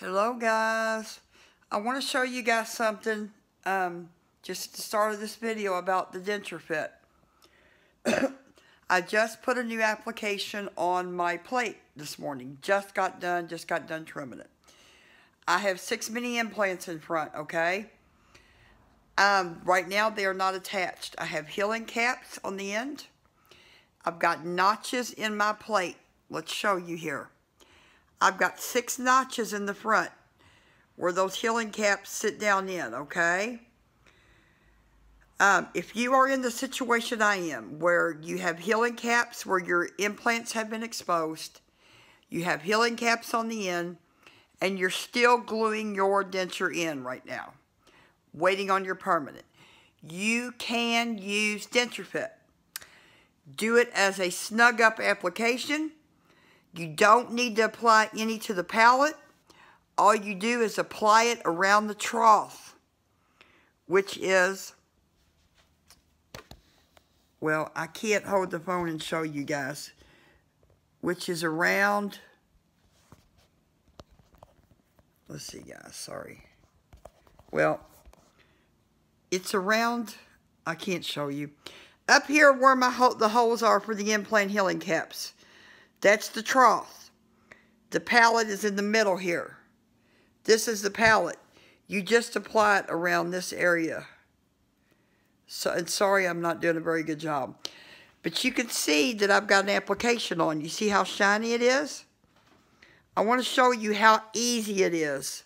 Hello guys. I want to show you guys something um, just at the start of this video about the DenSure Fit. I just put a new application on my plate this morning. Just got done, just got done trimming it. I have six mini implants in front, okay? Um, right now they are not attached. I have healing caps on the end. I've got notches in my plate. Let's show you here. I've got six notches in the front where those healing caps sit down in, okay? Um, if you are in the situation I am, where you have healing caps where your implants have been exposed, you have healing caps on the end, and you're still gluing your denture in right now, waiting on your permanent, you can use DenSure Fit. Do it as a snug up application you don't need to apply any to the palate. All you do is apply it around the trough, which is, well, I can't hold the phone and show you guys, which is around, let's see guys, sorry. Well, it's around, I can't show you. Up here where my the holes are for the implant healing caps. That's the trough. The palate is in the middle here. This is the palate. You just apply it around this area. So, and sorry I'm not doing a very good job. But you can see that I've got an application on. You see how shiny it is? I want to show you how easy it is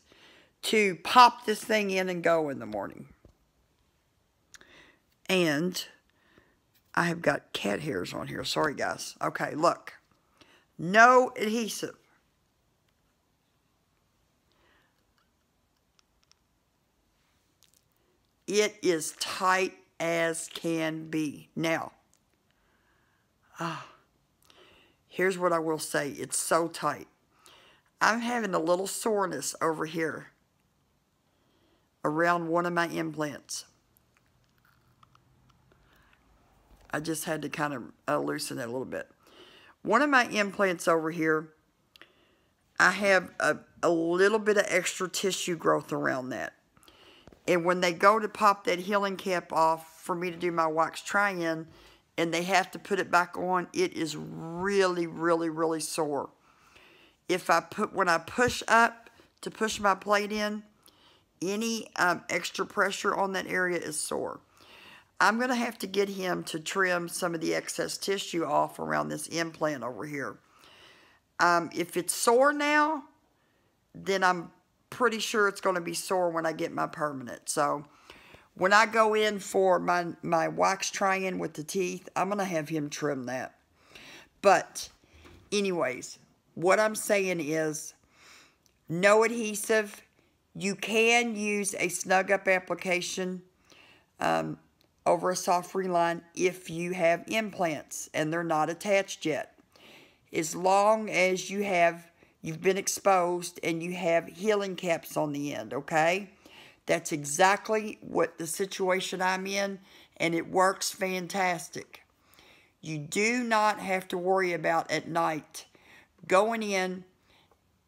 to pop this thing in and go in the morning. And I have got cat hairs on here. Sorry, guys. Okay, look. No adhesive. It is tight as can be. Now, ah, here's what I will say. It's so tight. I'm having a little soreness over here around one of my implants. I just had to kind of uh, loosen it a little bit. One of my implants over here, I have a, a little bit of extra tissue growth around that. And when they go to pop that healing cap off for me to do my wax try-in, and they have to put it back on, it is really, really, really sore. If I put, when I push up to push my plate in, any um, extra pressure on that area is sore. I'm going to have to get him to trim some of the excess tissue off around this implant over here. Um, if it's sore now, then I'm pretty sure it's going to be sore when I get my permanent. So when I go in for my, my wax try-in with the teeth, I'm going to have him trim that. But anyways, what I'm saying is no adhesive. You can use a snug up application. Um, over a soft line if you have implants and they're not attached yet. As long as you have, you've been exposed and you have healing caps on the end, okay? That's exactly what the situation I'm in and it works fantastic. You do not have to worry about at night going in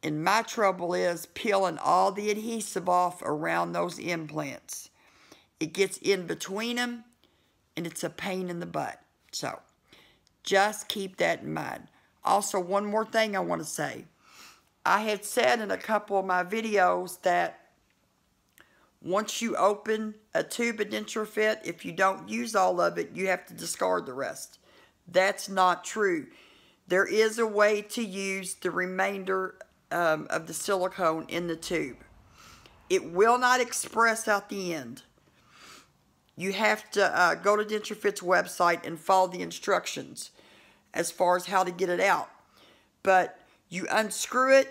and my trouble is peeling all the adhesive off around those implants. It gets in between them and it's a pain in the butt. So just keep that in mind. Also, one more thing I want to say. I had said in a couple of my videos that once you open a tube of DenSure Fit, if you don't use all of it, you have to discard the rest. That's not true. There is a way to use the remainder um, of the silicone in the tube. It will not express out the end you have to uh, go to DenSure Fit's website and follow the instructions as far as how to get it out. But you unscrew it,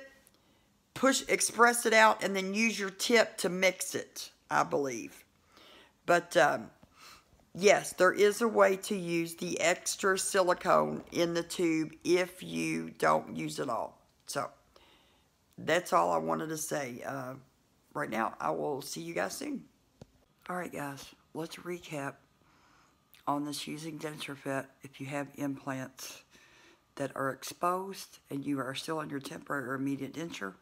push, express it out, and then use your tip to mix it, I believe. But um, yes, there is a way to use the extra silicone in the tube if you don't use it all. So that's all I wanted to say. Uh, right now, I will see you guys soon. All right, guys let's recap on this using DenSure Fit if you have implants that are exposed and you are still on your temporary or immediate denture.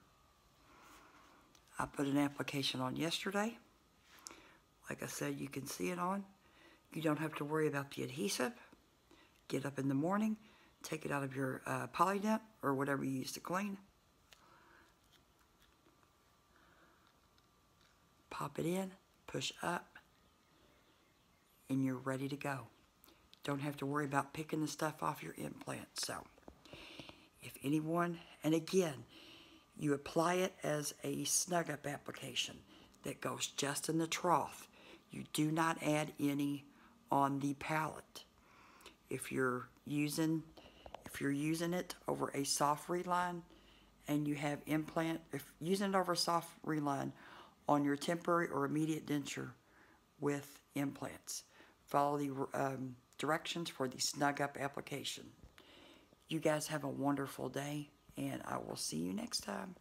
I put an application on yesterday. Like I said, you can see it on. You don't have to worry about the adhesive. Get up in the morning, take it out of your uh, Polident or whatever you use to clean. Pop it in, push up, and you're ready to go. Don't have to worry about picking the stuff off your implant. So, if anyone, and again, you apply it as a snug up application that goes just in the trough. You do not add any on the palate. If you're using if you're using it over a soft reline and you have implant, if using it over a soft reline on your temporary or immediate denture with implants, follow the um, directions for the snug up application. You guys have a wonderful day and I will see you next time.